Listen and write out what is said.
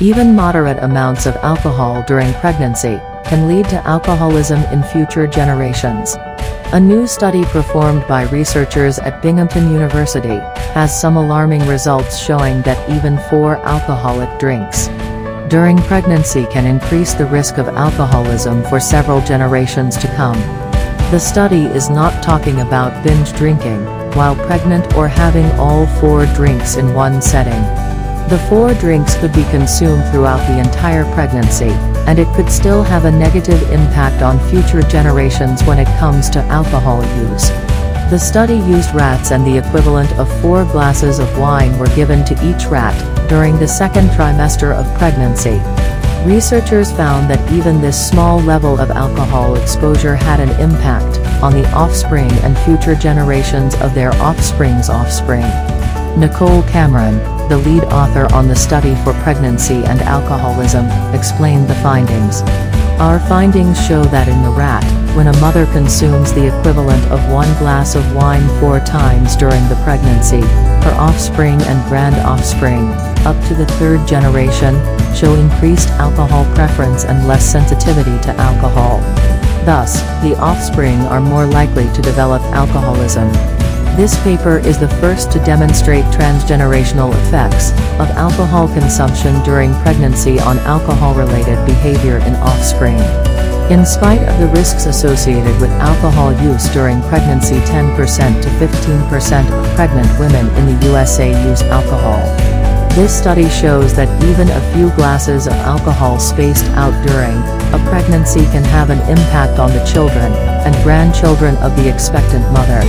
Even moderate amounts of alcohol during pregnancy can lead to alcoholism in future generations. A new study performed by researchers at Binghamton University has some alarming results showing that even four alcoholic drinks during pregnancy can increase the risk of alcoholism for several generations to come. The study is not talking about binge drinking, while pregnant or having all four drinks in one setting. The four drinks could be consumed throughout the entire pregnancy, and it could still have a negative impact on future generations when it comes to alcohol use. The study used rats and the equivalent of four glasses of wine were given to each rat, during the second trimester of pregnancy. Researchers found that even this small level of alcohol exposure had an impact on the offspring and future generations of their offspring's offspring. Nicole Cameron, the lead author on the study for pregnancy and alcoholism, explained the findings. Our findings show that in the rat, when a mother consumes the equivalent of one glass of wine four times during the pregnancy, her offspring and grand offspring, up to the third generation, show increased alcohol preference and less sensitivity to alcohol. Thus, the offspring are more likely to develop alcoholism. This paper is the first to demonstrate transgenerational effects of alcohol consumption during pregnancy on alcohol-related behavior in offspring. In spite of the risks associated with alcohol use during pregnancy 10% to 15% of pregnant women in the USA use alcohol. This study shows that even a few glasses of alcohol spaced out during a pregnancy can have an impact on the children and grandchildren of the expectant mother.